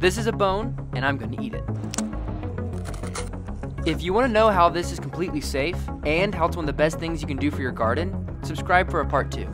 This is a bone, and I'm gonna eat it. If you want to know how this is completely safe and how it's one of the best things you can do for your garden, subscribe for a part 2.